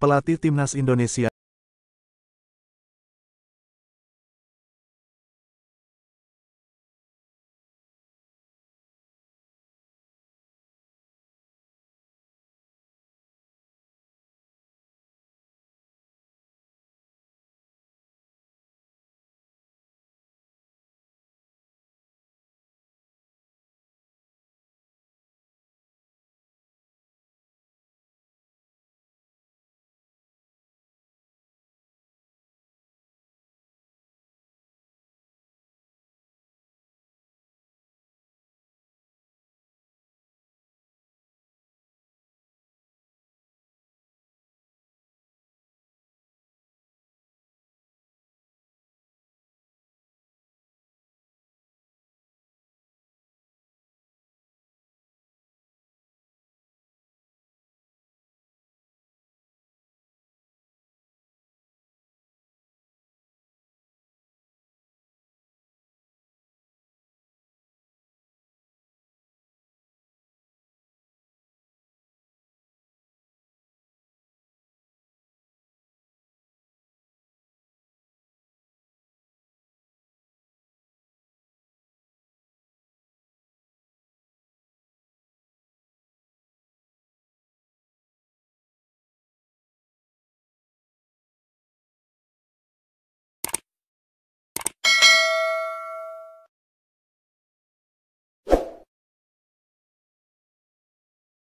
Pelatih timnas Indonesia